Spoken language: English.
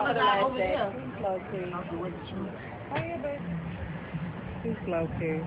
What did I say? He's low key. He's low key.